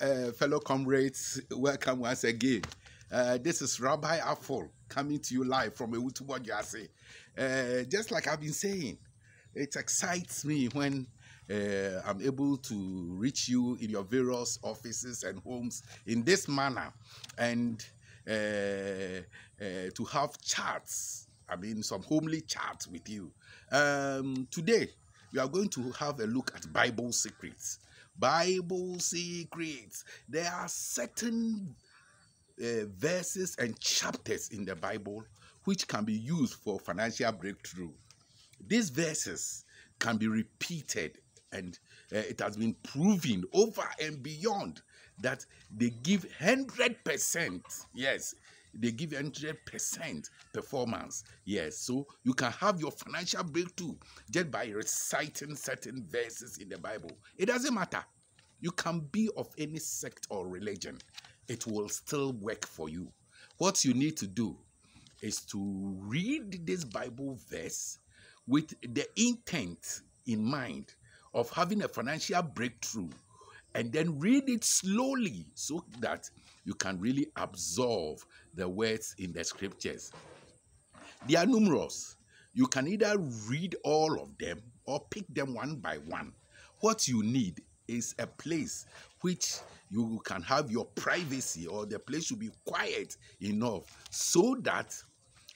uh, fellow comrades. Welcome once again. Uh, this is Rabbi Afful coming to you live from Ewutubo Jase. Uh, just like I've been saying, it excites me when uh, I'm able to reach you in your various offices and homes in this manner and uh, uh, to have chats. I mean, some homely chats with you. Um, today, we are going to have a look at Bible secrets. Bible secrets. There are certain uh, verses and chapters in the Bible which can be used for financial breakthrough. These verses can be repeated, and uh, it has been proven over and beyond that they give 100%. Yes, they give 100% performance. Yes, so you can have your financial breakthrough just by reciting certain verses in the Bible. It doesn't matter. You can be of any sect or religion, it will still work for you. What you need to do is to read this Bible verse with the intent in mind of having a financial breakthrough and then read it slowly so that you can really absorb the words in the scriptures. They are numerous. You can either read all of them or pick them one by one. What you need is a place which you can have your privacy or the place should be quiet enough so that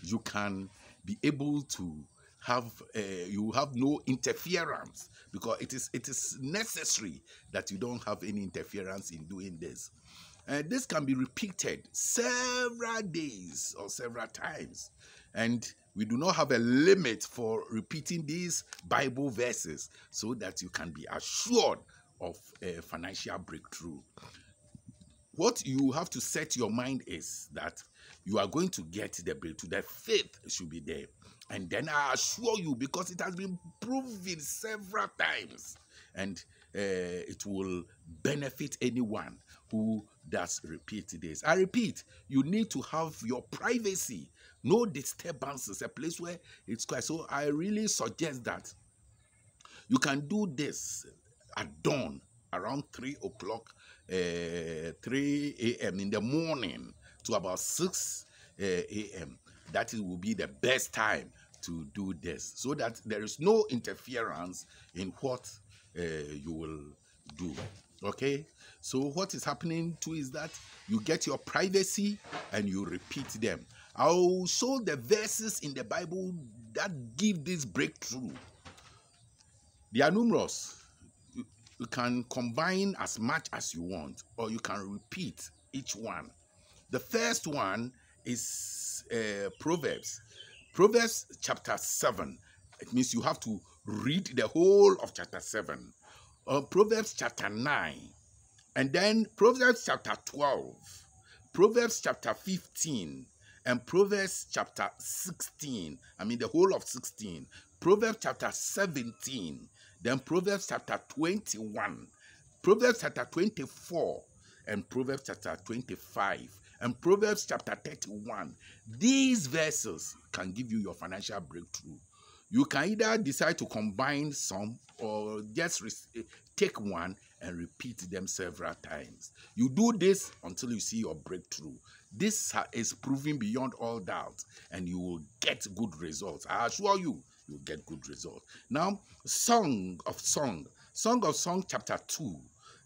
you can be able to have uh, you have no interference because it is it is necessary that you don't have any interference in doing this. And this can be repeated several days or several times. And we do not have a limit for repeating these bible verses so that you can be assured of a financial breakthrough what you have to set your mind is that you are going to get the breakthrough. The faith should be there. And then I assure you, because it has been proven several times, and uh, it will benefit anyone who does repeat this. I repeat, you need to have your privacy, no disturbances, a place where it's quiet. So I really suggest that you can do this at dawn around 3 o'clock, uh, 3 a.m. in the morning to about 6 uh, a.m. That will be the best time to do this so that there is no interference in what uh, you will do. Okay, so what is happening too is that you get your privacy and you repeat them. I'll show the verses in the Bible that give this breakthrough. They are numerous. You, can combine as much as you want, or you can repeat each one. The first one is uh, Proverbs. Proverbs chapter 7. It means you have to read the whole of chapter 7. Uh, Proverbs chapter 9. And then Proverbs chapter 12. Proverbs chapter 15. And Proverbs chapter 16. I mean, the whole of 16. Proverbs chapter 17. Then Proverbs chapter 21. Proverbs chapter 24. And Proverbs chapter 25 and Proverbs chapter 31. These verses can give you your financial breakthrough. You can either decide to combine some or just eh, take one and repeat them several times. You do this until you see your breakthrough. This uh, is proven beyond all doubt, and you will get good results. I assure you, you'll get good results. Now, Song of Song, Song of Song, chapter 2.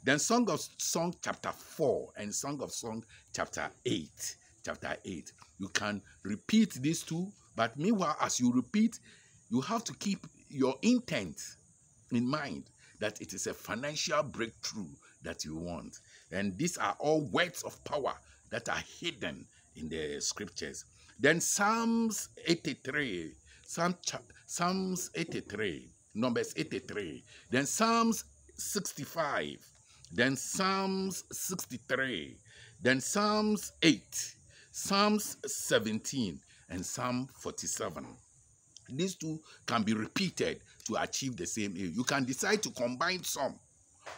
Then Song of Song chapter 4 and Song of Song chapter 8. Chapter 8. You can repeat these two, but meanwhile, as you repeat, you have to keep your intent in mind that it is a financial breakthrough that you want. And these are all words of power that are hidden in the scriptures. Then Psalms 83, Psalm, Psalms 83, Numbers 83, then Psalms 65, then Psalms 63, then Psalms 8, Psalms 17, and Psalm 47. These two can be repeated to achieve the same aim. You can decide to combine some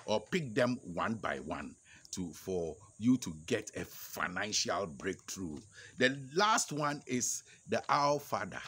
or pick them one by one to for you to get a financial breakthrough. The last one is the Our Father.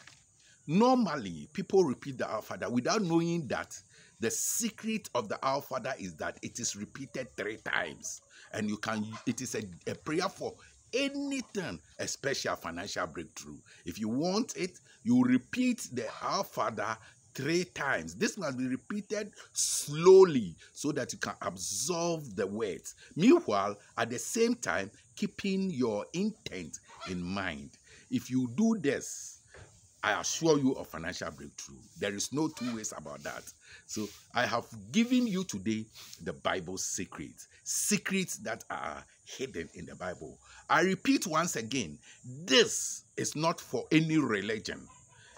Normally, people repeat the Our Father without knowing that The secret of the Our Father is that it is repeated three times. And you can, it is a, a prayer for anything, especially financial breakthrough. If you want it, you repeat the Our Father three times. This must be repeated slowly so that you can absorb the words. Meanwhile, at the same time, keeping your intent in mind. If you do this, I assure you of financial breakthrough. There is no two ways about that. So I have given you today the Bible secrets, secrets that are hidden in the Bible. I repeat once again, this is not for any religion.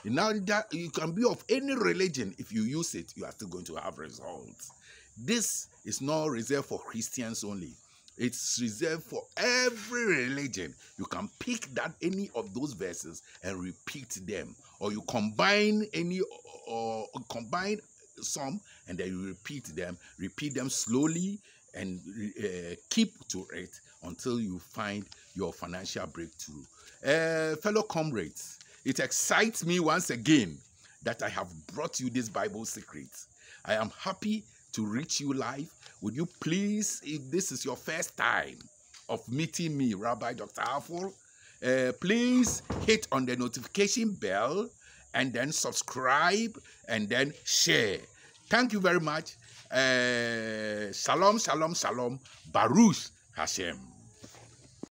Now that you can be of any religion, if you use it, you are still going to have results. This is not reserved for Christians only. It's reserved for every religion. You can pick that any of those verses and repeat them, or you combine any or, or combine some and then you repeat them. Repeat them slowly and uh, keep to it until you find your financial breakthrough. Uh, fellow comrades, it excites me once again that I have brought you this Bible secret. I am happy to reach you live. Would you please, if this is your first time of meeting me, Rabbi Dr. Afful, uh, please hit on the notification bell and then subscribe and then share. Thank you very much. Uh, shalom, shalom, shalom. Baruch Hashem.